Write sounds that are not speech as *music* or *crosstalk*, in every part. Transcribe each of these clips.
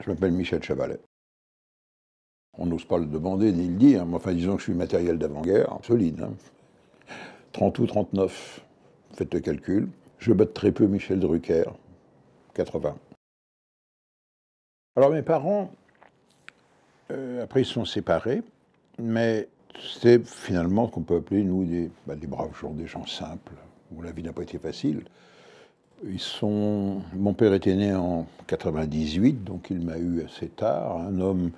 Je m'appelle Michel Chavalet. On n'ose pas le demander ni le dire, mais enfin disons que je suis matériel d'avant-guerre, solide. 30 hein. ou 39, faites le calcul. Je batte très peu Michel Drucker, 80. Alors mes parents, euh, après ils se sont séparés, mais c'est finalement ce qu'on peut appeler, nous, des, bah, des braves gens, des gens simples, où la vie n'a pas été facile. Ils sont... Mon père était né en 98, donc il m'a eu assez tard. Un homme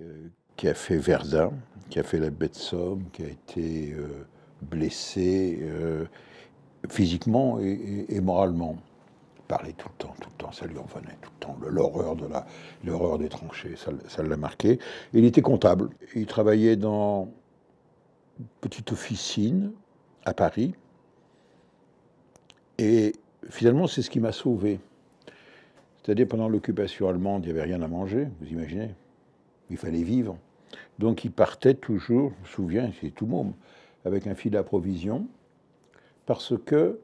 euh, qui a fait Verdun, qui a fait la baie de Somme, qui a été euh, blessé euh, physiquement et, moralement. Il parlait tout le temps, tout le temps, ça lui en venait tout le temps. L'horreur de la, l'horreur des tranchées, ça, l'a marqué. Il était comptable. Il travaillait dans une petite officine à Paris. Et finalement, c'est ce qui m'a sauvé. C'est-à-dire, pendant l'occupation allemande, il n'y avait rien à manger, vous imaginez Il fallait vivre. Donc, il partait toujours, je me souviens, c'est tout môme, avec un fil à provision, parce que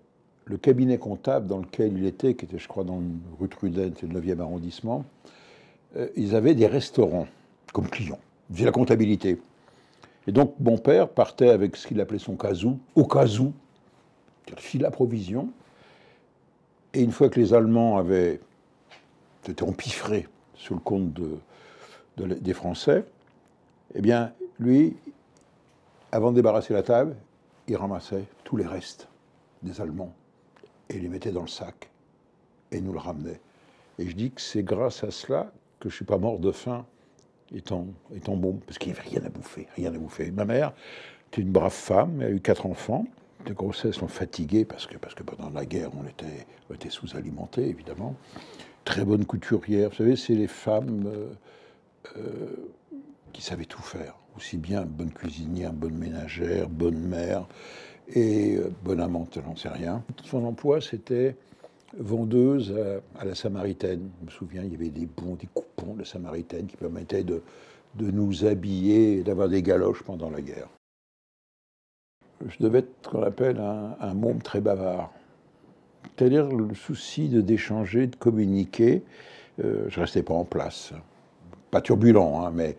le cabinet comptable dans lequel il était, qui était, je crois, dans rue Truden, c'est le 9e arrondissement, euh, ils avaient des restaurants comme clients. Ils la comptabilité. Et donc, mon père partait avec ce qu'il appelait son casou, au casou, fil à provision, et une fois que les Allemands avaient été empiffrés sous le compte des Français, eh bien, lui, avant de débarrasser la table, il ramassait tous les restes des Allemands et les mettait dans le sac et nous le ramenait. Et je dis que c'est grâce à cela que je ne suis pas mort de faim étant, étant bon, parce qu'il n'y avait rien à bouffer, rien à bouffer. Ma mère était une brave femme, elle a eu quatre enfants, de grossesse sont fatigués parce que, parce que pendant la guerre, on était, était sous-alimenté, évidemment. Très bonne couturière. Vous savez, c'est les femmes euh, euh, qui savaient tout faire. Aussi bien bonne cuisinière, bonne ménagère, bonne mère et euh, bonne amante, j'en sais rien. Son emploi, c'était vendeuse à, la Samaritaine. Je me souviens, il y avait des bons, des coupons de Samaritaine qui permettaient de, de nous habiller et d'avoir des galoches pendant la guerre je devais être ce qu'on appelle un, un môme très bavard. C'est-à-dire le souci de d'échanger, de communiquer. Euh, je restais pas en place. Pas turbulent, hein, mais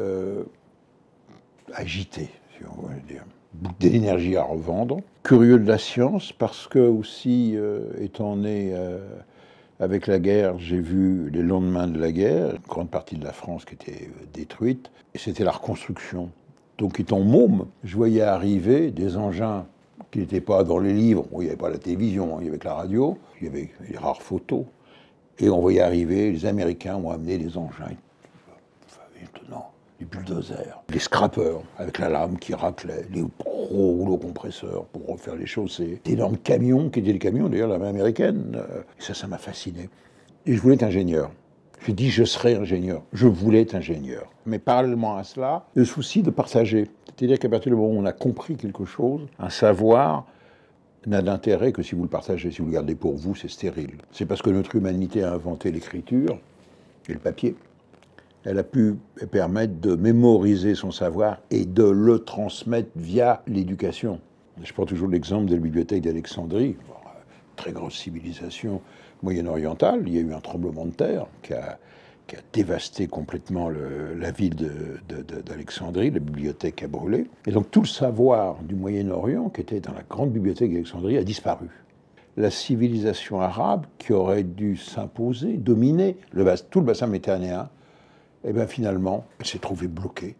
euh, agité, si on veut dire. D'énergie à revendre. Curieux de la science, parce que aussi, euh, étant né avec la guerre, j'ai vu les lendemains de la guerre, une grande partie de la France qui était détruite, et c'était la reconstruction. Donc, étant môme, je voyais arriver des engins qui n'étaient pas dans les livres. il n'y avait pas la télévision, hein, il y avait que la radio, il y avait les rares photos. Et on voyait arriver, les Américains ont amené des engins étonnants, les bulldozers, les scrappers avec la lame qui raclait, les gros rouleaux compresseurs pour refaire les chaussées, d'énormes camions qui étaient des camions d'ailleurs la main américaine. Et ça, ça m'a fasciné. Et je voulais être ingénieur. J'ai dit je serai ingénieur. Je voulais être ingénieur. Mais parallèlement à cela, le souci de partager. C'est-à-dire qu'à partir du moment où on a compris quelque chose, un savoir n'a d'intérêt que si vous le partagez. Si vous le gardez pour vous, c'est stérile. C'est parce que notre humanité a inventé l'écriture et le papier. Elle a pu permettre de mémoriser son savoir et de le transmettre via l'éducation. Je prends toujours l'exemple de la bibliothèque d'Alexandrie, très grosse civilisation moyen-orientale, il y a eu un tremblement de terre qui a, dévasté complètement la ville d'Alexandrie, la bibliothèque a brûlé. Et donc tout le savoir du Moyen-Orient, qui était dans la grande bibliothèque d'Alexandrie, a disparu. La civilisation arabe, qui aurait dû s'imposer, dominer tout le bassin méditerranéen, eh bien finalement, elle s'est trouvée bloquée.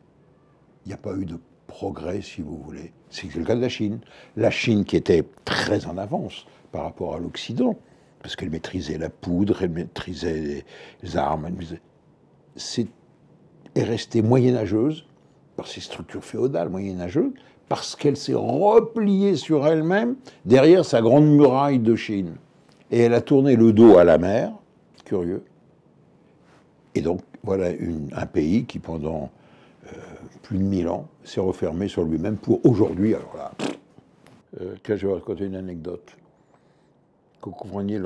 Il n'y a pas eu de progrès, si vous voulez. C'est le cas de la Chine. La Chine qui était très en avance par rapport à l'Occident, parce qu'elle maîtrisait la poudre, elle maîtrisait les armes, elle est restée moyenâgeuse par ses structures féodales moyenâgeuses, parce qu'elle s'est repliée sur elle-même derrière sa grande muraille de Chine. Et elle a tourné le dos à la mer, curieux. Et donc, voilà un pays qui, pendant euh, plus de mille ans, s'est refermé sur lui-même pour aujourd'hui. Alors là, euh, je vais raconter une anecdote que vous compreniez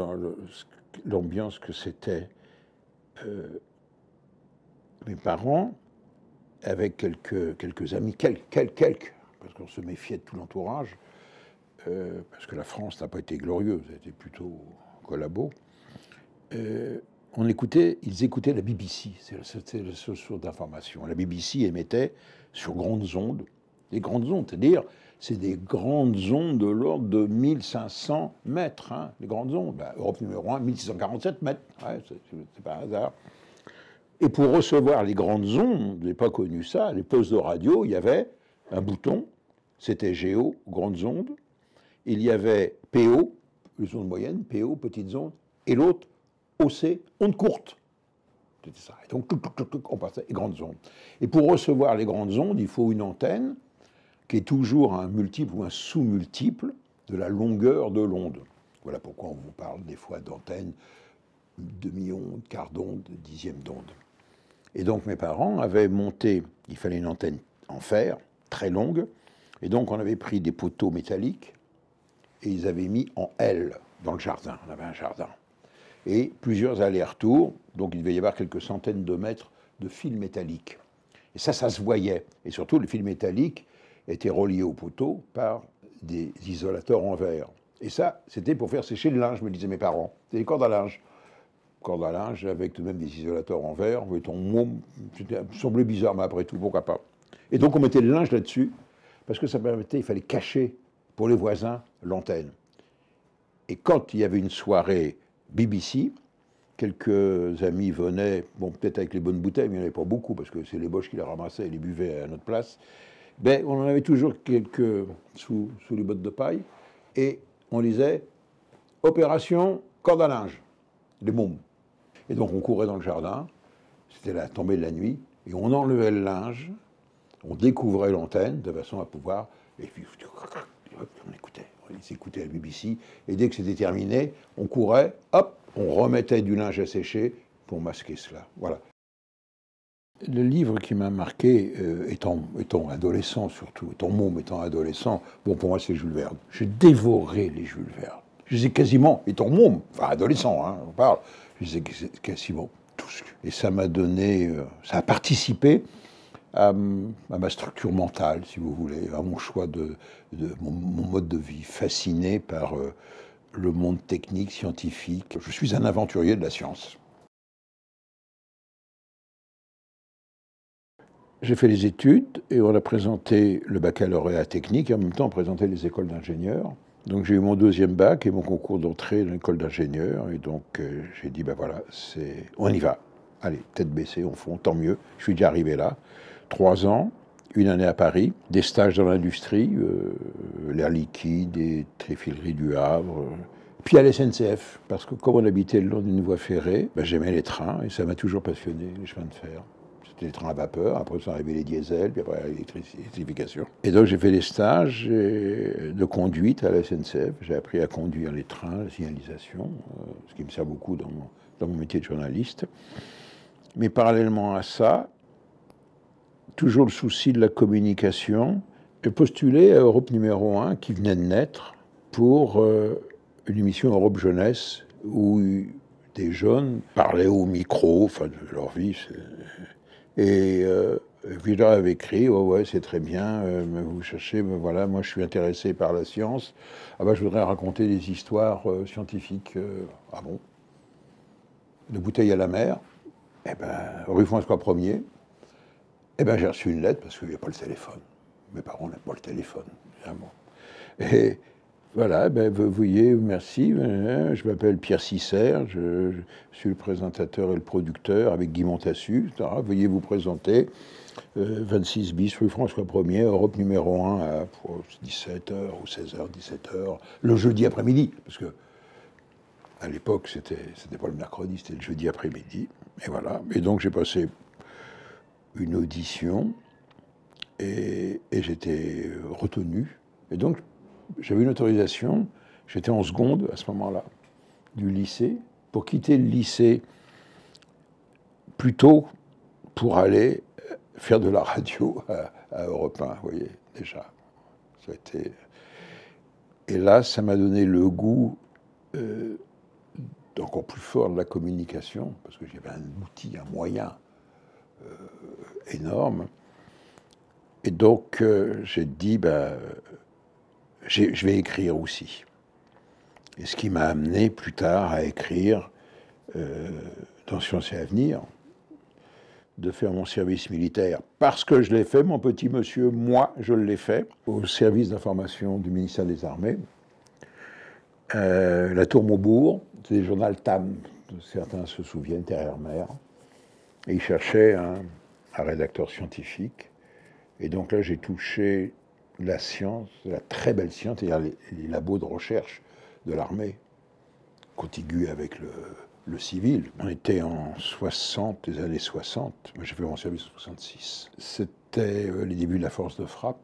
l'ambiance que c'était. Euh, mes parents, avec quelques, quelques amis, quelques, quelques, parce qu'on se méfiait de tout l'entourage, euh, parce que la France n'a pas été glorieuse, elle était plutôt collabo. Euh, on écoutait, ils écoutaient la BBC, c'était la seule source d'information. La BBC émettait sur grandes ondes, des grandes ondes, c'est-à-dire c'est des grandes ondes de l'ordre de 1500 mètres, hein, les grandes ondes. Ben, Europe numéro 1, 1647 mètres, ouais, c'est pas un hasard. Et pour recevoir les grandes ondes, je n'ai pas connu ça, les postes de radio, il y avait un bouton, c'était Géo, grandes ondes, il y avait PO, les ondes moyennes, PO, petites ondes, et l'autre, OC, ondes courtes. C'était ça. Et donc, on passait les grandes ondes. Et pour recevoir les grandes ondes, il faut une antenne qui est toujours un multiple ou un sous-multiple de la longueur de l'onde. Voilà pourquoi on vous parle des fois d'antenne demi-onde, quart d'onde, dixième d'onde. Et donc mes parents avaient monté, il fallait une antenne en fer, très longue, et donc on avait pris des poteaux métalliques et ils avaient mis en L dans le jardin. On avait un jardin. Et plusieurs allers-retours, donc il devait y avoir quelques centaines de mètres de fils métalliques. Et ça, ça se voyait. Et surtout, le fil métallique était relié au poteau par des isolateurs en verre. Et ça, c'était pour faire sécher le linge, me disaient mes parents. C'était des cordes à linge. Cordes à linge avec tout de même des isolateurs en verre. Ton mot, ça semblait bizarre, mais après tout, pourquoi pas. Et donc on mettait le linge là-dessus, parce que ça permettait, il fallait cacher pour les voisins l'antenne. Et quand il y avait une soirée BBC, quelques amis venaient, bon peut-être avec les bonnes bouteilles, mais il n'y en avait pas beaucoup, parce que c'est les boches qui les ramassaient et les buvaient à notre place ben, on en avait toujours quelques sous, sous les bottes de paille, et on lisait Opération corde à linge, des mômes. Et donc on courait dans le jardin, c'était la tombée de la nuit, et on enlevait le linge, on découvrait l'antenne de façon à pouvoir. Et puis on écoutait, on écoutait la BBC, et dès que c'était terminé, on courait, hop, on remettait du linge à sécher pour masquer cela. Voilà. Le livre qui m'a marqué, euh, étant, adolescent surtout, étant môme, étant adolescent, bon, pour moi, c'est Jules Verne. J'ai dévoré les Jules Verne. Je les ai quasiment, étant môme, enfin adolescent, hein, on parle, je les ai quasiment tous. Et ça m'a donné, euh, ça a participé à, ma structure mentale, si vous voulez, à mon choix de, mon, mode de vie, fasciné par euh, le monde technique, scientifique. Je suis un aventurier de la science. J'ai fait les études et on a présenté le baccalauréat technique et en même temps on présentait les écoles d'ingénieurs. Donc j'ai eu mon deuxième bac et mon concours d'entrée dans l'école d'ingénieurs et donc euh, j'ai dit ben voilà, c'est on y va. Allez, tête baissée, on fond, tant mieux. Je suis déjà arrivé là. Trois ans, une année à Paris, des stages dans l'industrie, euh, l'air liquide, des tréfileries du Havre. Euh, puis à la SNCF, parce que comme on habitait le long d'une voie ferrée, ben, j'aimais les trains et ça m'a toujours passionné, les chemins de fer. C'était les trains à vapeur, après sont arrivés les diesels, puis après l'électrification. Et donc j'ai fait des stages de conduite à la SNCF. J'ai appris à conduire les trains, la signalisation, euh, ce qui me sert beaucoup dans mon, dans mon métier de journaliste. Mais parallèlement à ça, toujours le souci de la communication, j'ai postulé à Europe numéro 1 qui venait de naître pour euh, une émission Europe Jeunesse où des jeunes parlaient au micro, enfin de leur vie, et euh, avait écrit, ouais, ouais, c'est très bien, euh, vous cherchez, voilà, moi je suis intéressé par la science. Ah ben, je voudrais raconter des histoires euh, scientifiques. Euh, ah bon De bouteilles à la mer. Eh ben, rue François 1er. Eh ben, j'ai reçu une lettre parce qu'il n'y a pas le téléphone. Mes parents n'ont pas le téléphone, évidemment. Et voilà, ben, vous voyez, merci. Euh, je m'appelle Pierre Sisser, je, suis le présentateur et le producteur avec Guy Montassu. Veuillez vous présenter. 26 euh, bis rue François 1er, Europe numéro 1 à 17h ou 16h, 17h, le jeudi après-midi, parce que à l'époque, c'était, c'était pas le mercredi, c'était le jeudi après-midi. Et voilà. Et donc, j'ai passé une audition et, et j'étais retenu. Et donc, j'avais une autorisation, j'étais en seconde à ce moment-là, du lycée, pour quitter le lycée plus tôt pour aller faire de la radio à, Europe 1, vous voyez, déjà. Ça a été... Et là, ça m'a donné le goût euh, encore plus fort de la communication, parce que j'avais un outil, un moyen euh, énorme. Et donc, euh, j'ai dit, ben, je vais écrire aussi. Et ce qui m'a amené plus tard à écrire euh, dans Sciences et Avenir, de faire mon service militaire parce que je l'ai fait, mon petit monsieur, moi, je l'ai fait, au service d'information du ministère des Armées. Euh, la Tour Maubourg, c'est le journal TAM, certains se souviennent, Terre-Mer. Et il cherchait un, rédacteur scientifique. Et donc là, j'ai touché la science, la très belle science, c'est-à-dire les, labos de recherche de l'armée, contigus avec le, civil. On était en 60, les années 60. Moi, j'ai fait mon service en 66. C'était euh, les débuts de la force de frappe,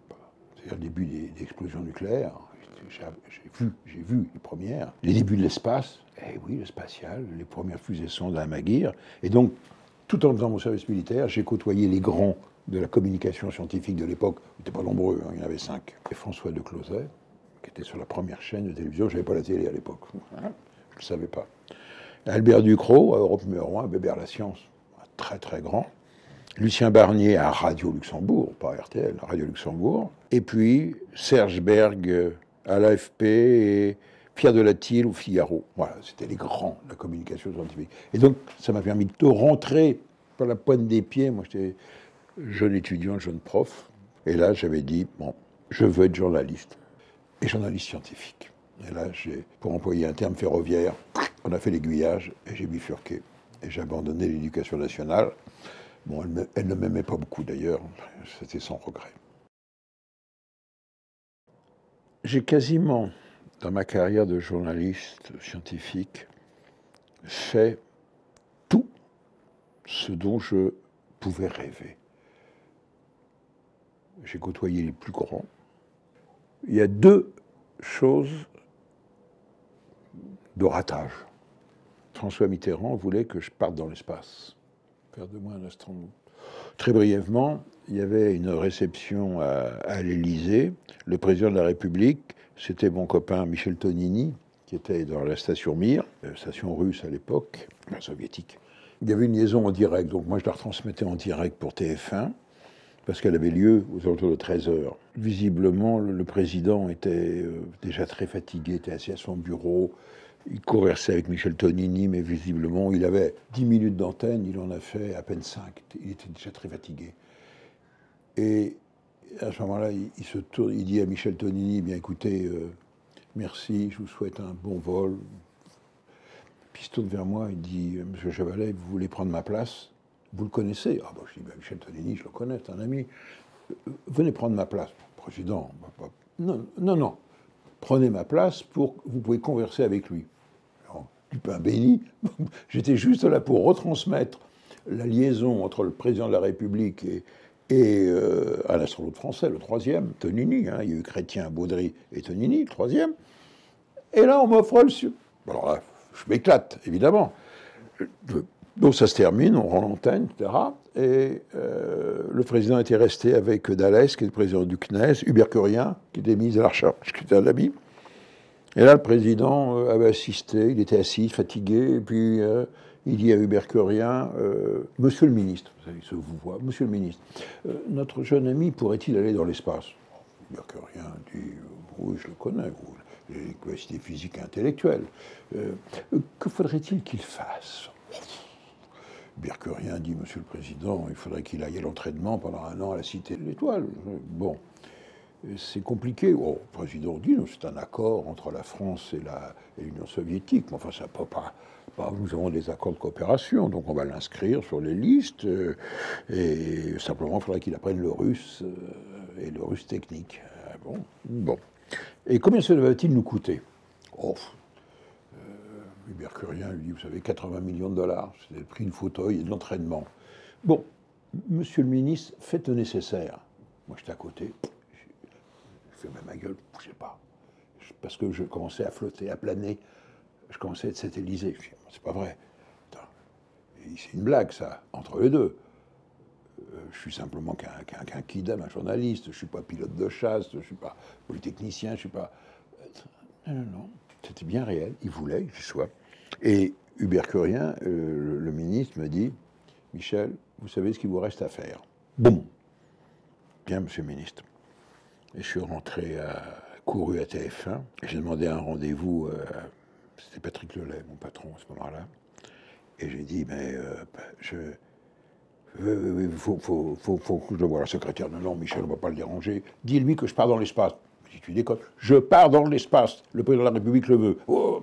c'est-à-dire le début des, explosions nucléaires. J'ai vu, j'ai vu les premières. Les débuts de l'espace, eh oui, le spatial, les premières fusées sondes à Maguire. Et donc, tout en faisant mon service militaire, j'ai côtoyé les grands de la communication scientifique de l'époque. Ils n'étaient pas nombreux, hein, il y en avait cinq. Et François de Closet, qui était sur la première chaîne de télévision. Je n'avais pas la télé à l'époque. Hein, je ne le savais pas. Albert Ducrot, à Europe numéro 1, Bébert la Science, très très grand. Lucien Barnier à Radio Luxembourg, pas RTL, Radio Luxembourg. Et puis Serge Berg à l'AFP et Pierre de Latil au Figaro. Voilà, c'était les grands de la communication scientifique. Et donc, ça m'a permis de rentrer par la pointe des pieds. Moi, j'étais jeune étudiant, jeune prof. Et là, j'avais dit, bon, je veux être journaliste. Et journaliste scientifique. Et là, pour employer un terme ferroviaire, on a fait l'aiguillage et j'ai bifurqué. Et j'ai abandonné l'éducation nationale. Bon, elle, ne m'aimait pas beaucoup d'ailleurs, c'était sans regret. J'ai quasiment, dans ma carrière de journaliste scientifique, fait tout ce dont je pouvais rêver. J'ai côtoyé les plus grands. Il y a deux choses de ratage. François Mitterrand voulait que je parte dans l'espace, faire de moi un astronaute. Très brièvement, il y avait une réception à, l'Élysée. Le président de la République, c'était mon copain Michel Tonini, qui était dans la station Mir, euh, station russe à l'époque, soviétique. Il y avait une liaison en direct, donc moi je la retransmettais en direct pour TF1, parce qu'elle avait lieu aux alentours de 13 heures. Visiblement, le président était euh, déjà très fatigué, était assis à son bureau, il conversait avec Michel Tonini, mais visiblement, il avait 10 minutes d'antenne, il en a fait à peine 5. Il était déjà très fatigué. Et à ce moment-là, il, se tourne, il dit à Michel Tonini, bien écoutez, euh, merci, je vous souhaite un bon vol. Puis il se tourne vers moi, il dit, euh, Monsieur Chavalet, vous voulez prendre ma place? Vous le connaissez Ah bah, je dis, bah, Michel Tonini, je le connais, c'est un ami. Euh, venez prendre ma place. Président, non, non, non prenez ma place pour vous pouvez converser avec lui. du pain béni, *laughs* j'étais juste là pour retransmettre la liaison entre le président de la République et, euh, un astronaute français, le troisième, Tonini. Hein, il y a eu Chrétien, Baudry et Tonini, le troisième. Et là, on m'offre le... Alors là, je m'éclate, évidemment. Donc ça se termine, on rend l'antenne, etc. Et euh, le président était resté avec Dallès, qui est le président du CNES, Hubert Curien, qui était ministre de la Recherche, qui était un ami. Et là, le président euh, avait assisté, il était assis, fatigué, et puis euh, il dit à Hubert Curien, Monsieur le ministre, vous savez, se vous voit, Monsieur le ministre, notre jeune ami pourrait-il aller dans l'espace? Hubert Curien dit, oui, je le connais, les capacités physiques et intellectuelles. que faudrait-il qu'il fasse? Rien dit, Monsieur le Président, il faudrait qu'il aille à l'entraînement pendant un an à la Cité de l'Étoile. Bon, c'est compliqué. Oh, le Président dit, c'est un accord entre la France et l'Union soviétique. Mais enfin, ça peut pas, Nous avons des accords de coopération, donc on va l'inscrire sur les listes. Euh, et simplement, il faudrait qu'il apprenne le russe euh, et le russe technique. Bon, bon. Et combien cela va-t-il nous coûter? Oh, Hubert Curien lui dit, vous savez, 80 millions de dollars, c'est le prix du fauteuil et de l'entraînement. Bon, monsieur le ministre, faites le nécessaire. Moi, j'étais à côté, je fais ma gueule, bougez pas. Parce que je commençais à flotter, à planer. Je commençais à être satellisé. C'est pas vrai. C'est une blague, ça, entre les deux. Euh, je suis simplement qu'un kidam, un journaliste. Je ne suis pas pilote de chasse, je ne suis pas polytechnicien, je ne suis pas. Non, non, non. C'était bien réel. Il voulait que je sois. Et Hubert Curien, euh, le, ministre, me dit Michel, vous savez ce qu'il vous reste à faire. Bon. Bien, monsieur le ministre. Et je suis rentré à, couru à TF1. J'ai demandé un rendez-vous. Euh, c'était Patrick Lelay, mon patron, à ce moment-là. Et j'ai dit, mais euh, je. Il faut, faut, faut, faut, que je voie la secrétaire. Non, non, Michel, on ne va pas le déranger. Dis-lui que je pars dans l'espace. Je pars dans l'espace. Le président de la République le veut. Oh,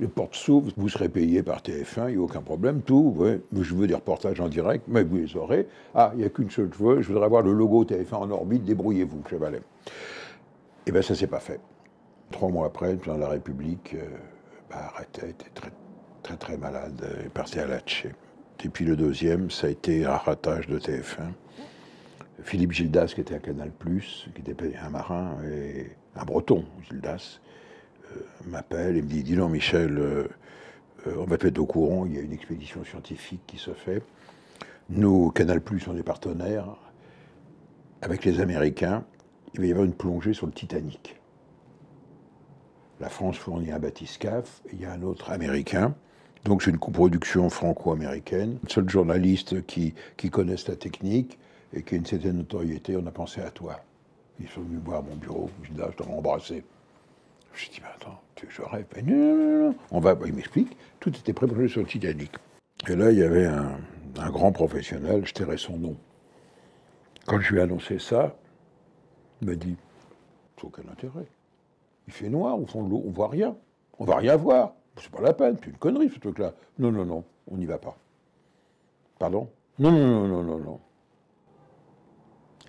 les portes s'ouvrent, vous serez payé par TF1, il n'y a aucun problème, tout. Je veux des reportages en direct, mais vous les aurez. Ah, il n'y a qu'une seule chose, je voudrais avoir le logo TF1 en orbite, débrouillez-vous, Chevalet. Eh bien, ça ne s'est pas fait. Trois mois après, le président de la République euh, bah, arrêtait, était très, très, très malade, et partait à Latché. Et puis le deuxième, ça a été un ratage de TF1. Philippe Gildas, qui était à Canal, qui était un marin, et un breton, Gildas, euh, m'appelle et me dit Dis non, Michel, euh, on va te mettre au courant, il y a une expédition scientifique qui se fait. Nous, Canal, sont des partenaires. Avec les Américains, il va y avoir une plongée sur le Titanic. La France fournit un bathyscaphe, il y a un autre américain. Donc c'est une coproduction franco-américaine. Le seul journaliste qui, qui connaisse la technique et qui a une certaine notoriété, on a pensé à toi. Ils sont venus voir mon bureau, là, je dois embrasser. Je dis, mais attends, tu, je rêve? Non, non, non. On va, il m'explique, tout était préparé sur le Titanic. Et là, il y avait un, grand professionnel, je tairai son nom. Quand je lui ai annoncé ça, il m'a dit, aucun intérêt. Il fait noir au fond de l'eau, on voit rien. On va rien voir. C'est pas la peine, c'est une connerie ce truc-là. Non, non, non, on n'y va pas. Pardon? Non, non, non, non, non, non.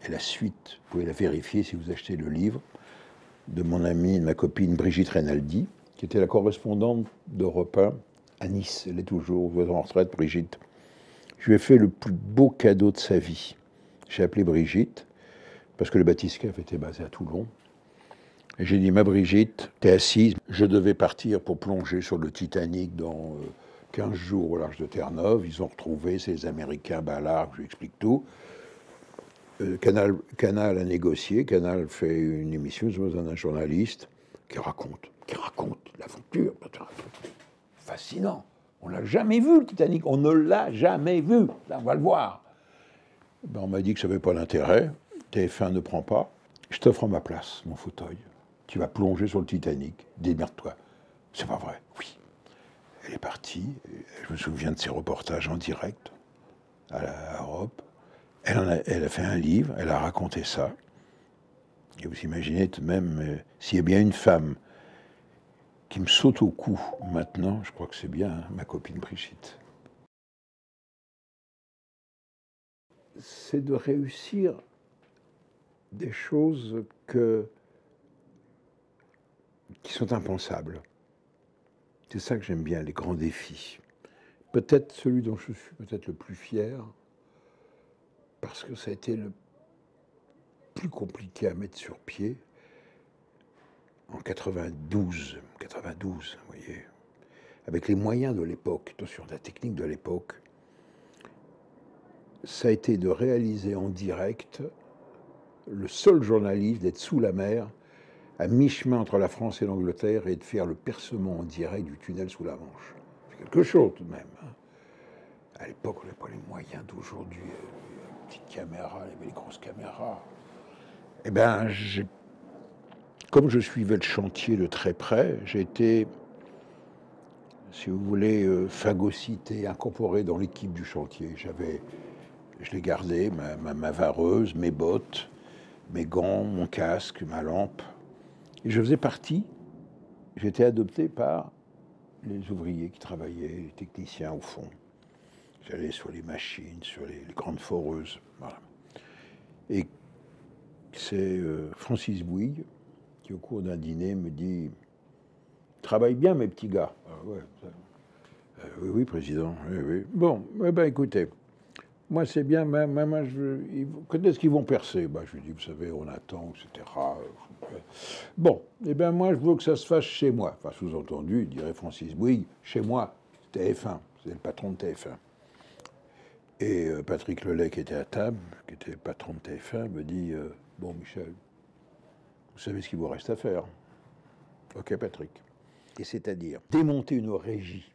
Et la suite, vous pouvez la vérifier si vous achetez le livre de mon amie, de ma copine Brigitte Reynaldi, qui était la correspondante d'Europe 1 à Nice. Elle est toujours, en retraite, Brigitte. Je lui ai fait le plus beau cadeau de sa vie. J'ai appelé Brigitte, parce que le Bathyscaphe était basé à Toulon. Et j'ai dit, ma Brigitte, t'es assise, je devais partir pour plonger sur le Titanic dans 15 euh, jours au large de Terre-Neuve. Ils ont retrouvé ces Américains Ballard, je lui explique tout. Euh, Canal, a négocié, Canal fait une émission, je besoin d'un journaliste qui raconte, qui raconte l'aventure. Fascinant. On l'a jamais vu, le Titanic. On ne l'a jamais vu. Là, on va le voir. Ben, on m'a dit que ça n'avait pas d'intérêt. TF1 ne prend pas. Je t'offre ma place, mon fauteuil. Tu vas plonger sur le Titanic. Démerde-toi. C'est pas vrai. Oui. Elle est partie. Je me souviens de ses reportages en direct à l'Europe. Elle, a, fait un livre, elle a raconté ça. Et vous imaginez tout de même, euh, s'il y a bien une femme qui me saute au cou maintenant, je crois que c'est bien hein, ma copine Brigitte. C'est de réussir des choses qui sont impensables. C'est ça que j'aime bien, les grands défis. Peut-être celui dont je suis peut-être le plus fier, parce que ça a été le plus compliqué à mettre sur pied en 92, 92, vous voyez, avec les moyens de l'époque, attention, la technique de l'époque, ça a été de réaliser en direct le seul journaliste d'être sous la mer, à mi-chemin entre la France et l'Angleterre, et de faire le percement en direct du tunnel sous la Manche. C'est quelque chose tout de même. Hein. À l'époque, on n'avait pas les moyens d'aujourd'hui. Il y avait les grosses caméras. Eh bien, comme je suivais le chantier de très près, j'ai été, si vous voulez, euh, phagocyté, incorporé dans l'équipe du chantier. J'avais, je l'ai gardé, ma vareuse, mes bottes, mes gants, mon casque, ma lampe. Et je faisais partie, j'étais adopté par les ouvriers qui travaillaient, les techniciens au fond. J'allais sur les machines, sur les, grandes foreuses. Et c'est euh, Francis Bouygues qui, au cours d'un dîner, me dit Travaille bien, mes petits gars. Ah euh, oui, oui, président. Bon, eh ben, écoutez, moi, c'est bien, je, quand est-ce qu'ils vont percer? Bah, Je lui dis, vous savez, on attend, etc. Bon, eh bien, moi, je veux que ça se fasse chez moi. Enfin, sous-entendu, dirait Francis Bouygues, chez moi, TF1, c'est le patron de TF1. Et euh, Patrick Lelay, qui était à table, qui était patron de TF1, me dit, euh, bon, Michel, vous savez ce qu'il vous reste à faire Ok, Patrick. Et c'est-à-dire démonter une régie.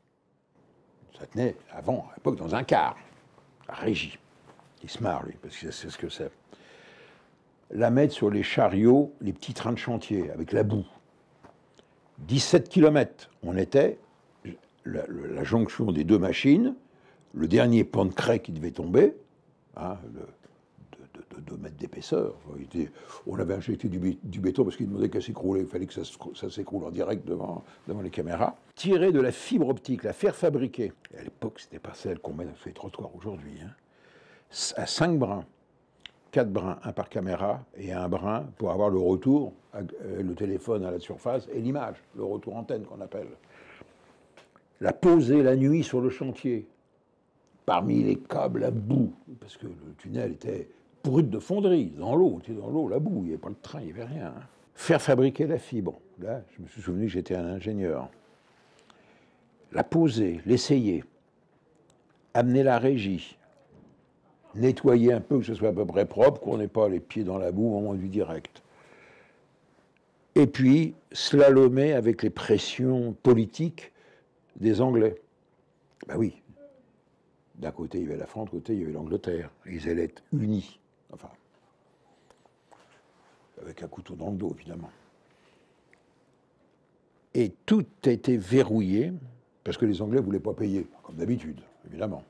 Ça tenait avant, à l'époque, dans un car régie. Il se marre, lui, parce qu'il sait ce que c'est. La mettre sur les chariots, les petits trains de chantier, avec la boue. 17 km. On était la, jonction des deux machines, le dernier pan de craie qui devait tomber, hein, de, 2 mètres d'épaisseur. On avait injecté du, béton parce qu'il demandait qu'à s'écrouler. Il fallait que ça, s'écroule en direct devant, devant les caméras. Tiré de la fibre optique, la fer fabriquée. à l'époque, c'était pas celle qu'on met sur les trottoirs aujourd'hui. Hein. À 5 brins. 4 brins, un par caméra et un brin pour avoir le retour, euh, le téléphone à la surface et l'image, le retour antenne qu'on appelle. La poser la nuit sur le chantier, parmi les câbles à boue, parce que le tunnel était brut de fonderie, dans l'eau, tu dans l'eau, la boue, il n'y avait pas le train, il n'y avait rien. Faire fabriquer la fibre, là, je me suis souvenu que j'étais un ingénieur. La poser, l'essayer, amener la régie, nettoyer un peu, que ce soit à peu près propre, qu'on n'ait pas les pieds dans la boue au moment du direct. Et puis, slalomer avec les pressions politiques des Anglais. Ben oui, d'un côté il y avait la France, de l'autre côté il y avait l'Angleterre. Ils allaient être unis. Enfin, avec un couteau dans le dos, évidemment. Et tout été verrouillé, parce que les Anglais ne voulaient pas payer, comme d'habitude, évidemment.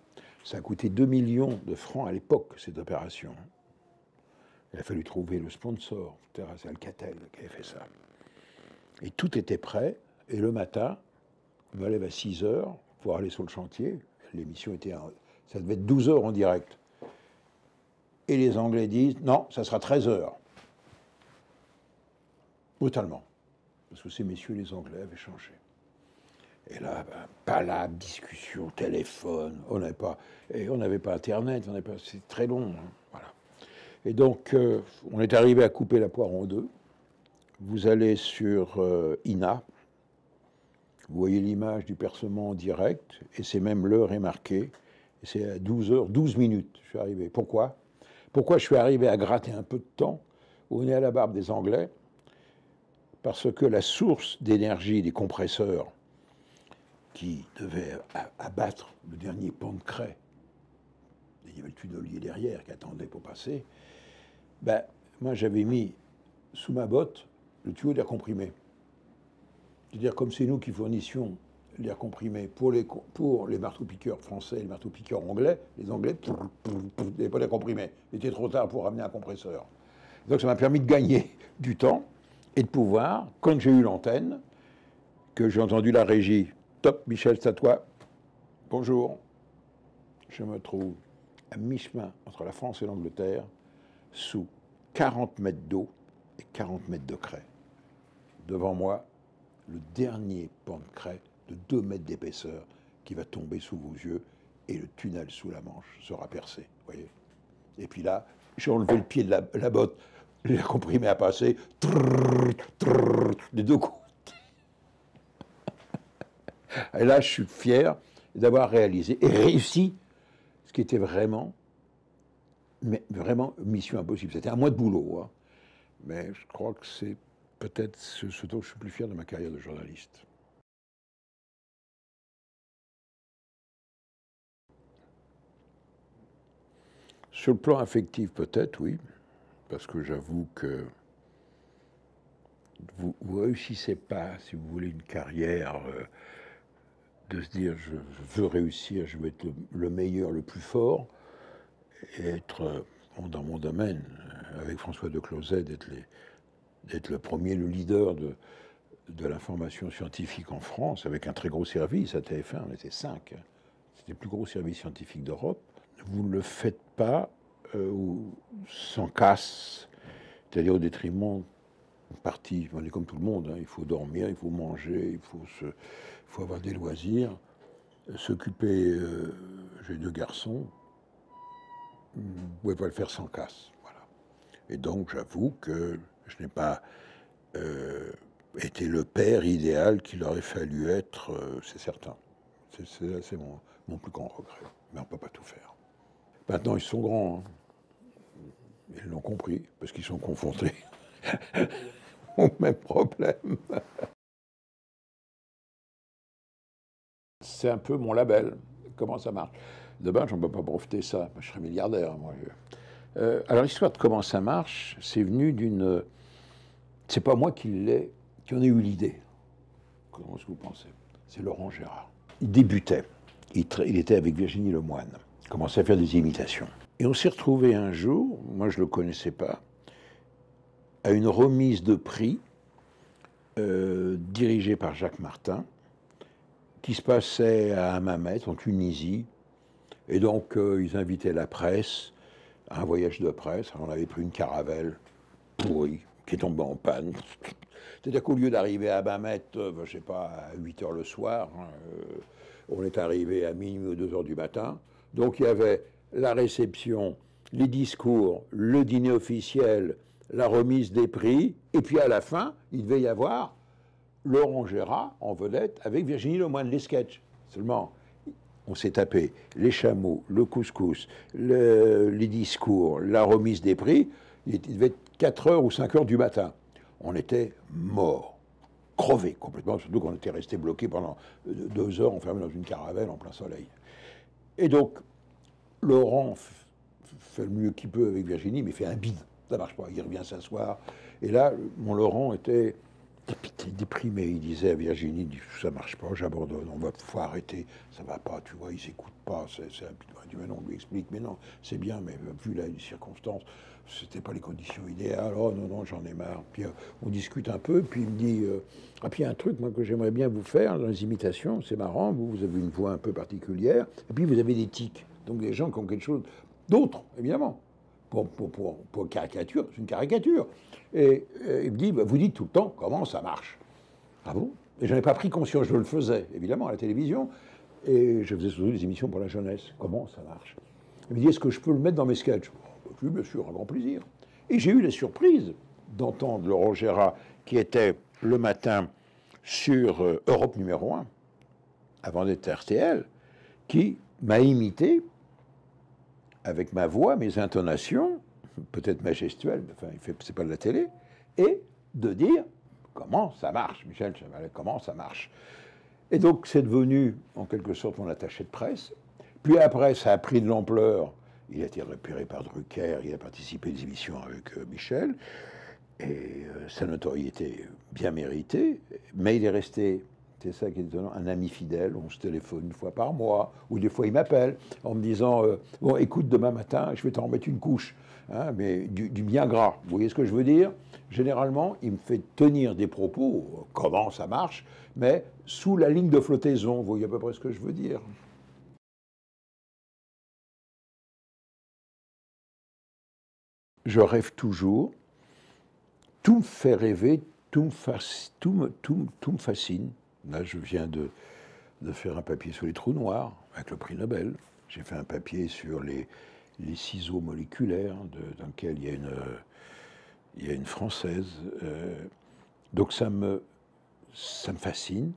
Ça a coûté 2 millions de francs à l'époque, cette opération. Il a fallu trouver le sponsor, c'est Alcatel qui avait fait ça. Et tout était prêt, et le matin, je me lève à 6 heures pour aller sur le chantier. L'émission était, ça devait être 12 heures en direct. Et les Anglais disent non, ça sera 13 heures. Brutalement. Parce que ces messieurs, les Anglais, avaient changé. Et là, ben, la discussion, téléphone, on n'avait pas, et on n'avait pas Internet, on pas, c'est très long. Hein, voilà. Et donc, euh, on est arrivé à couper la poire en deux. Vous allez sur euh, INA, vous voyez l'image du percement en direct, et c'est même l'heure est marquée. C'est à 12 heures, 12 minutes, je suis arrivé. Pourquoi? Pourquoi je suis arrivé à gratter un peu de temps On est à la barbe des Anglais? Parce que la source d'énergie des compresseurs qui devait abattre le dernier pont de craie, il y avait le tunnelier derrière qui attendait pour passer, ben, moi j'avais mis sous ma botte le tuyau d'air comprimé. C'est-à-dire comme c'est nous qui fournissions l'air comprimé pour les, pour les marteaux-piqueurs français et les marteaux-piqueurs anglais, les Anglais n'avaient pas d'air comprimé. Il était trop tard pour ramener un compresseur. Donc ça m'a permis de gagner *laughs* du temps et de pouvoir, quand j'ai eu l'antenne, que j'ai entendu la régie, top Michel, c'est à toi, bonjour, je me trouve à mi-chemin entre la France et l'Angleterre, sous 40 mètres d'eau et 40 mètres de craie. Devant moi, le dernier pan de craie de 2 mètres d'épaisseur qui va tomber sous vos yeux et le tunnel sous la Manche sera percé. Voyez et puis là, j'ai enlevé le pied de la, botte, l'air comprimé à passer, des deux côtés. *laughs* Et là, je suis fier d'avoir réalisé et réussi ce qui était vraiment, mais vraiment mission impossible. C'était un mois de boulot, hein. mais je crois que c'est peut-être ce, dont je suis plus fier de ma carrière de journaliste. Sur le plan affectif, peut-être, oui, parce que j'avoue que vous ne réussissez pas, si vous voulez, une carrière euh, de se dire je, veux réussir, je veux être le, meilleur, le plus fort, et être, euh, dans mon domaine, euh, avec François de Closet, d'être les, d'être le premier, le leader de, de l'information scientifique en France, avec un très gros service. À TF1, on était cinq. C'était le plus gros service scientifique d'Europe. Vous ne le faites pas euh, sans casse, c'est-à-dire au détriment d'une partie. On est comme tout le monde, hein. il faut dormir, il faut manger, il faut, se, faut avoir des loisirs. S'occuper, euh, j'ai deux garçons, vous ne pouvez pas le faire sans casse. Voilà. Et donc j'avoue que je n'ai pas euh, été le père idéal qu'il aurait fallu être, euh, c'est certain. C'est mon, plus grand regret. Mais on ne peut pas tout faire. Maintenant, ils sont grands. Hein. Ils l'ont compris, parce qu'ils sont confrontés *laughs* au même problème. C'est un peu mon label. Comment ça marche? Demain, je ne peux pas profiter ça. Je serais milliardaire, moi. Euh, alors, l'histoire de comment ça marche, c'est venu d'une c'est pas moi qui en ai eu l'idée. Comment est-ce que vous pensez? C'est Laurent Gérard. il débutait. Il, était avec Virginie Lemoine. Il commençait à faire des imitations. Et on s'est retrouvé un jour, moi je ne le connaissais pas, à une remise de prix euh, dirigée par Jacques Martin, qui se passait à Hammamet, en Tunisie. Et donc, euh, ils invitaient la presse à un voyage de presse. on avait pris une caravelle pourrie, qui est en panne. C'est-à-dire qu'au lieu d'arriver à Hammamet, euh, je sais pas, à 8 h le soir, hein, on est arrivé à minuit ou 2 h du matin. Donc, il y avait la réception, les discours, le dîner officiel, la remise des prix, et puis à la fin, il devait y avoir Laurent Gérard en vedette avec Virginie Lemoine, les sketchs. Seulement, on s'est tapé les chameaux, le couscous, les discours, la remise des prix. Il devait être 4 heures ou 5 heures du matin. On était morts, crevés complètement, surtout qu'on était resté bloqué pendant deux heures, enfermés dans une caravelle en plein soleil. Et donc, Laurent fait le mieux qu'il peut avec Virginie, mais fait un bide ça marche pas. Il revient s'asseoir. Et là, mon Laurent était déprimé. Il disait à Virginie, ça marche pas, j'abandonne, on va faut arrêter, ça va pas, tu vois, il s'écoute pas. C'est, dit, on lui explique, mais non, c'est bien, mais vu les circonstances, c'était pas les conditions idéales. Oh non, non, j'en ai marre. Puis euh, on discute un peu, puis il me dit, euh, ah puis un truc moi que j'aimerais bien vous faire dans les imitations, c'est marrant, vous, vous avez une voix un peu particulière, et puis vous avez des tics. Donc des gens qui ont quelque chose d'autre, évidemment pour, pour, caricature, c'est une caricature. Et, il me dit, bah, vous dites tout le temps comment ça marche. Ah bon? Et j'en ai pas pris conscience, je le faisais, évidemment, à la télévision. Et je faisais surtout des émissions pour la jeunesse. Comment ça marche? Il me dit, est-ce que je peux le mettre dans mes sketchs? Oui, bien sûr, un grand plaisir. Et j'ai eu la surprise d'entendre Laurent Gérard, qui était le matin sur euh, Europe numéro 1, avant d'être RTL, qui m'a imité avec ma voix, mes intonations, peut-être majestuelles, mais enfin, c'est pas de la télé, et de dire comment ça marche, Michel comment ça marche. Et donc, c'est devenu, en quelque sorte, mon attaché de presse. Puis après, ça a pris de l'ampleur. Il a été repéré par Drucker, il a participé à des émissions avec euh, Michel, et euh, sa notoriété bien méritée, mais il est resté c'est ça qui est étonnant. Un ami fidèle, on se téléphone une fois par mois, ou des fois il m'appelle en me disant euh, Bon, écoute, demain matin, je vais t'en remettre une couche, hein, mais du, bien gras. Vous voyez ce que je veux dire? Généralement, il me fait tenir des propos, comment ça marche, mais sous la ligne de flottaison. Vous voyez à peu près ce que je veux dire? Je rêve toujours. Tout me fait rêver, tout me, tout tout me fascine. Là, je viens de, faire un papier sur les trous noirs avec le prix Nobel. J'ai fait un papier sur les, ciseaux moléculaires, dans lequel il y a une, française. Euh, donc ça me, fascine.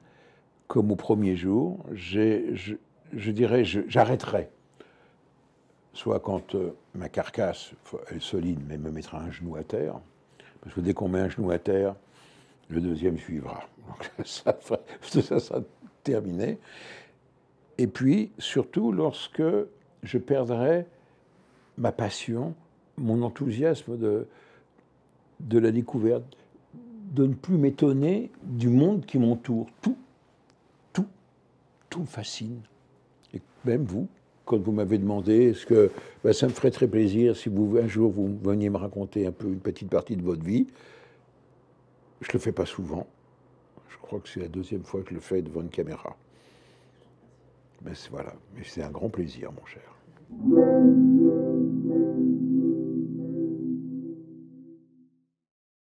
Comme au premier jour, je, je, dirais, j'arrêterai. Soit quand euh, ma carcasse, elle est solide, mais me mettra un genou à terre. Parce que dès qu'on met un genou à terre, le deuxième suivra. *laughs* Ça, ça sera terminé. Et puis, surtout, lorsque je perdrai ma passion, mon enthousiasme de, de la découverte, de ne plus m'étonner du monde qui m'entoure. Tout, tout, tout me fascine. Et même vous, quand vous m'avez demandé, est-ce que ben, ça me ferait très plaisir si vous, un jour vous veniez me raconter un peu une petite partie de votre vie, je le fais pas souvent. Je crois que c'est la deuxième fois que je le fais devant une caméra. Mais voilà, mais c'est un grand plaisir, mon cher.